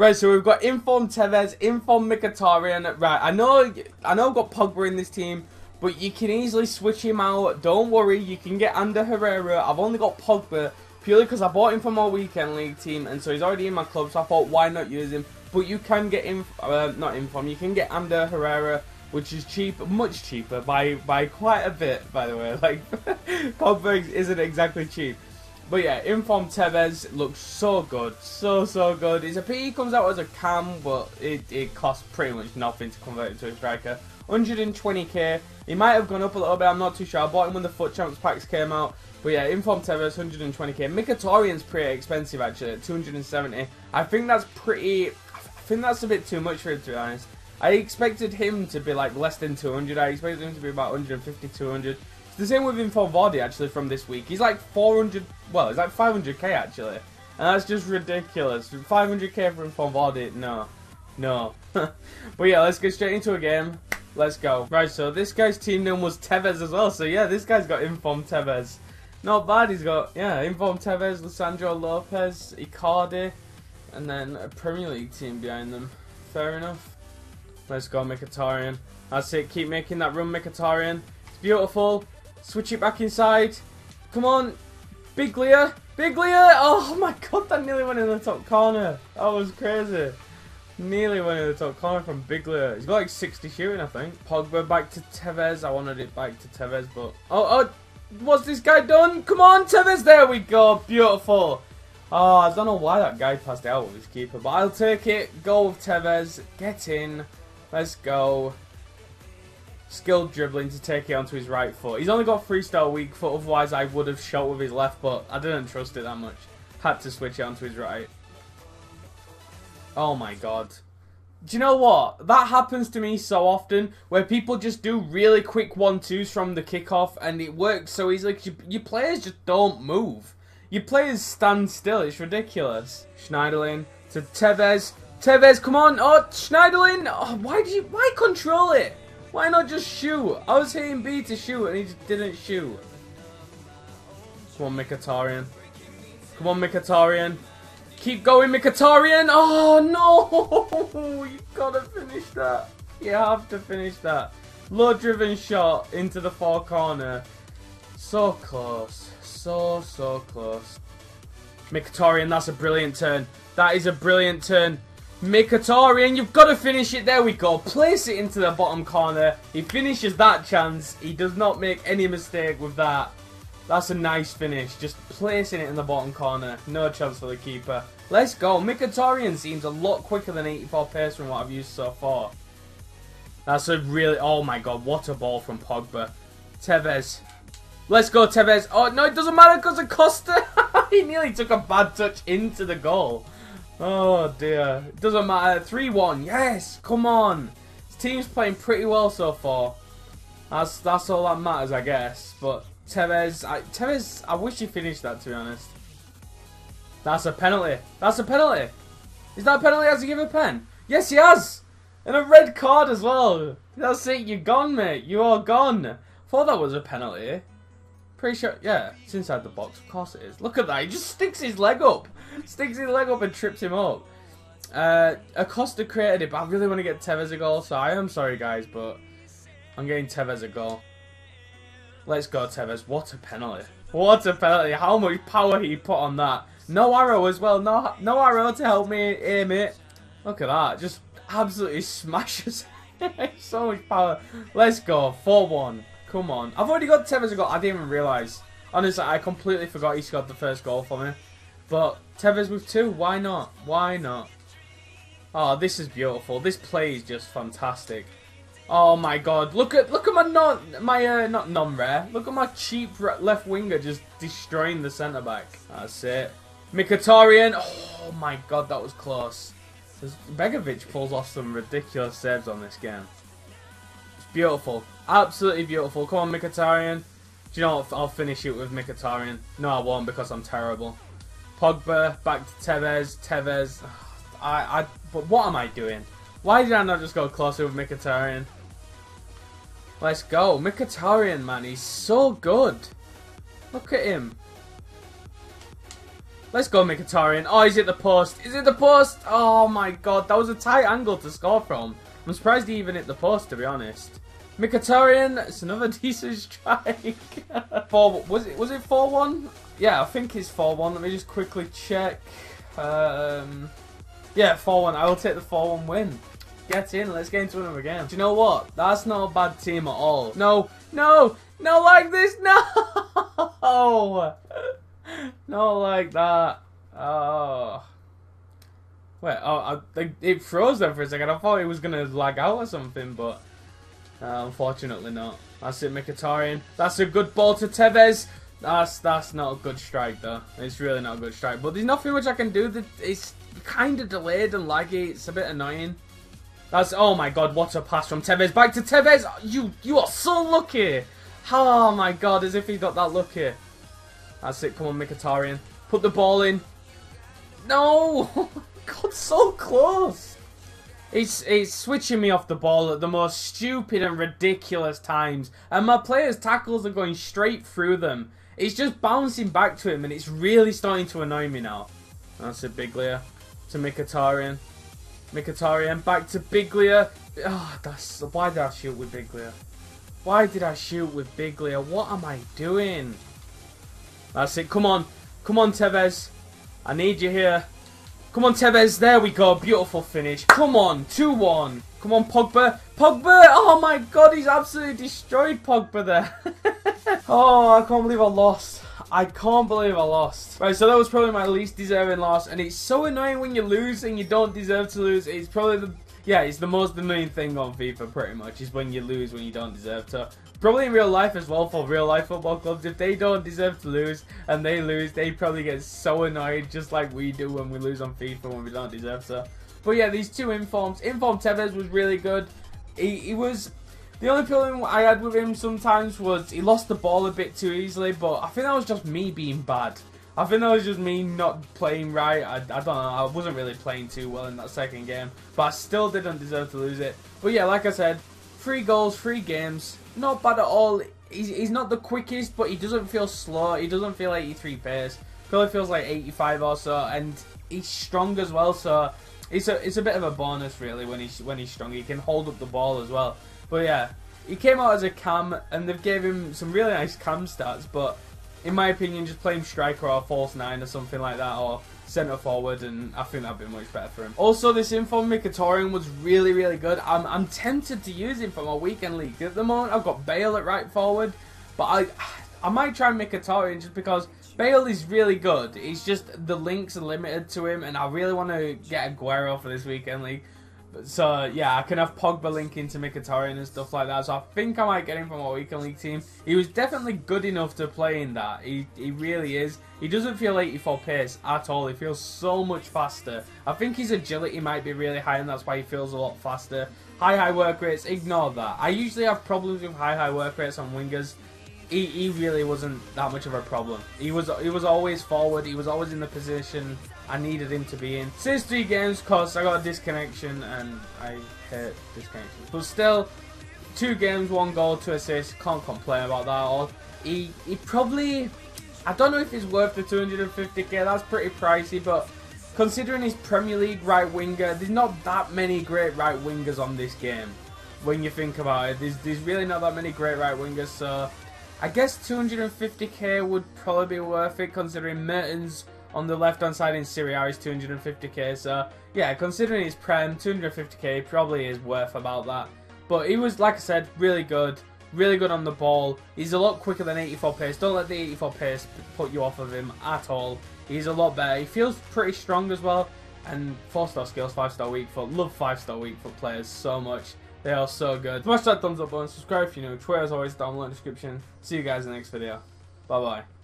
Right, so we've got Inform Tevez, Inform Mkhitaryan. Right, I know, I know I've got Pogba in this team, but you can easily switch him out. Don't worry, you can get Ander Herrera. I've only got Pogba purely because I bought him from my weekend league team, and so he's already in my club. So I thought, why not use him? But you can get him, uh, not Inform. You can get Ander Herrera which is cheap, much cheaper by by quite a bit, by the way. Like Pogba isn't exactly cheap. But yeah, Inform Tevez looks so good, so so good. Pity he comes out as a cam, but it, it costs pretty much nothing to convert into a striker. 120k. He might have gone up a little bit. I'm not too sure. I bought him when the FUT Champs packs came out. But yeah, Inform Tevez 120k. Mkhitaryan's pretty expensive actually at 270. I think that's pretty. I think that's a bit too much for him to be honest. I expected him to be like less than 200. I expected him to be about 150, 200. The same with Inform Vardy actually from this week. He's like 400. Well, it's like 500k actually, and that's just ridiculous. 500k for Inform Vardy? No, no. but yeah, let's get straight into a game. Let's go. Right, so this guy's team name was Tevez as well. So yeah, this guy's got Inform Tevez. Not bad. He's got yeah, Inform Tevez, Lisandro Lopez, Icardi, and then a Premier League team behind them. Fair enough. Let's go, Mkhitaryan. That's it. Keep making that run, Mkhitaryan. It's beautiful. Switch it back inside. Come on. Biglia. Biglia. Oh my god, that nearly went in the top corner. That was crazy. Nearly went in the top corner from Biglia. He's got like 60 shooting, I think. Pogba back to Tevez. I wanted it back to Tevez, but... Oh, oh. What's this guy done? Come on, Tevez. There we go. Beautiful. Oh, I don't know why that guy passed out with his keeper, but I'll take it. Go with Tevez. Get in. Let's go. Skilled dribbling to take it onto his right foot. He's only got freestyle weak foot, otherwise I would have shot with his left, but I didn't trust it that much. Had to switch it onto his right. Oh my god. Do you know what? That happens to me so often, where people just do really quick one-twos from the kickoff, and it works so easily, because your players just don't move. Your players stand still, it's ridiculous. Schneiderlin to Tevez, Tevez, come on. Oh, Schneiderlin. Oh, why did you, why control it? Why not just shoot? I was hitting B to shoot and he just didn't shoot. Come on, Mkhitaryan. Come on, Mkhitaryan. Keep going, Mkhitaryan. Oh, no. You gotta finish that. You have to finish that. Low driven shot into the far corner. So close. So, so close. Mkhitaryan, that's a brilliant turn. That is a brilliant turn. Mkhitaryan, you've got to finish it. There we go. Place it into the bottom corner. He finishes that chance. He does not make any mistake with that. That's a nice finish. Just placing it in the bottom corner. No chance for the keeper. Let's go. Mkhitaryan seems a lot quicker than 84 pace from what I've used so far. That's a really... Oh my god, what a ball from Pogba. Tevez. Let's go, Tevez. Oh, no, it doesn't matter because of Costa. he nearly took a bad touch into the goal. Oh dear. It doesn't matter. 3-1. Yes! Come on! This team's playing pretty well so far. That's that's all that matters, I guess. But Tevez, I, Tevez, I wish he finished that, to be honest. That's a penalty. That's a penalty. Is that a penalty? Has he given a pen? Yes, he has! And a red card as well. That's it. You're gone, mate. You are gone. Thought that was a penalty. Pretty sure, yeah, it's inside the box. Of course it is. Look at that. He just sticks his leg up. Sticks his leg up and trips him up. Uh, Acosta created it, but I really want to get Tevez a goal, so I am sorry, guys, but I'm getting Tevez a goal. Let's go, Tevez. What a penalty. What a penalty. How much power he put on that. No arrow as well. No, no arrow to help me aim it. Look at that. Just absolutely smashes so much power. Let's go. 4-1. Come on. I've already got Tevez a goal. I didn't even realise. Honestly, I completely forgot he scored the first goal for me. But Tevez with two. Why not? Why not? Oh, this is beautiful. This play is just fantastic. Oh my god. Look at look at my non my uh, not non-rare. Look at my cheap left winger just destroying the centre back. That's it. Mkhitaryan. Oh my god, that was close. Begovic pulls off some ridiculous saves on this game. It's beautiful. Absolutely beautiful. Come on, Mkhitaryan. Do you know what? I'll finish it with Mkhitaryan. No, I won't because I'm terrible. Pogba, back to Tevez. Tevez. I, I, but what am I doing? Why did I not just go closer with Mkhitaryan? Let's go. Mkhitaryan, man. He's so good. Look at him. Let's go, Mkhitaryan. Oh, is it the post? Is it the post? Oh my god, that was a tight angle to score from. I'm surprised he even hit the post, to be honest. Mkhitaryan, it's another decent strike. four, was it was it 4-1? Yeah, I think it's 4-1. Let me just quickly check. Um, yeah, 4-1. I will take the 4-1 win. Get in, let's get into another game. Do you know what? That's not a bad team at all. No, no, not like this, no! not like that. Oh. Wait, oh, I, it froze there for a second. I thought it was going to lag out or something, but uh, unfortunately not. That's it, Mkhitaryan. That's a good ball to Tevez. That's that's not a good strike, though. It's really not a good strike. But there's nothing which I can do. It's kind of delayed and laggy. It's a bit annoying. That's oh my god, what a pass from Tevez back to Tevez. You you are so lucky. Oh my god, as if he got that lucky. That's it. Come on, Mkhitaryan. Put the ball in. No, god, so close. He's, he's switching me off the ball at the most stupid and ridiculous times. And my players' tackles are going straight through them. It's just bouncing back to him and it's really starting to annoy me now. That's it, Biglia. To Mkhitaryan. Mkhitaryan back to Biglia. Oh, that's why did I shoot with Biglia? Why did I shoot with Biglia? What am I doing? That's it. Come on. Come on, Tevez. I need you here. Come on, Tevez. There we go. Beautiful finish. Come on. 2-1. Come on, Pogba. Pogba! Oh my god, he's absolutely destroyed Pogba there. oh, I can't believe I lost. I can't believe I lost. Right, so that was probably my least deserving loss. And it's so annoying when you lose and you don't deserve to lose. It's probably the... Yeah, it's the most the main thing on FIFA, pretty much, is when you lose when you don't deserve to. Probably in real life as well for real life football clubs. If they don't deserve to lose and they lose, they probably get so annoyed just like we do when we lose on FIFA when we don't deserve to. But yeah, these two informs. Inform Tevez was really good. He, he was... The only problem I had with him sometimes was he lost the ball a bit too easily, but I think that was just me being bad. I think that was just me not playing right. I, I don't know. I wasn't really playing too well in that second game, but I still didn't deserve to lose it. But yeah, like I said, three goals, three games not bad at all. He's, he's not the quickest, but he doesn't feel slow. He doesn't feel 83 pace. Probably feels like 85 or so, and he's strong as well. So it's a it's a bit of a bonus really when he's when he's strong. He can hold up the ball as well. But yeah, he came out as a cam, and they've gave him some really nice cam stats. But in my opinion, just play him striker or false nine or something like that, or centre forward, and I think that'd be much better for him. Also, this info Mkhitaryan was really, really good. I'm, I'm tempted to use him for my weekend league. At the moment, I've got Bale at right forward, but I I might try Mkhitaryan just because Bale is really good. He's just the links are limited to him, and I really want to get Aguero for this weekend league. So yeah, I can have Pogba link into Mkhitaryan and stuff like that. So I think I might get him from our weekend league team. He was definitely good enough to play in that. He he really is. He doesn't feel 84 pace at all. He feels so much faster. I think his agility might be really high, and that's why he feels a lot faster. High high work rates. Ignore that. I usually have problems with high high work rates on wingers. He, he really wasn't that much of a problem. He was he was always forward. He was always in the position I needed him to be in. Since three games, cause I got a disconnection and I hate disconnections. But still, two games, one goal, two assists. Can't complain about that. Or he he probably I don't know if he's worth the 250k. That's pretty pricey, but considering his Premier League right winger, there's not that many great right wingers on this game. When you think about it, there's there's really not that many great right wingers. So I guess 250k would probably be worth it considering Mertens on the left hand side in Serie A is 250k. So yeah, considering his prem, 250k probably is worth about that. But he was, like I said, really good. Really good on the ball. He's a lot quicker than 84 pace. Don't let the 84 pace put you off of him at all. He's a lot better. He feels pretty strong as well. And 4-star skills, 5-star weak foot. Love 5-star weak foot players so much. They are so good. Smash that thumbs up button, subscribe if you're new. Twitter as always down below in the description. See you guys in the next video. Bye bye.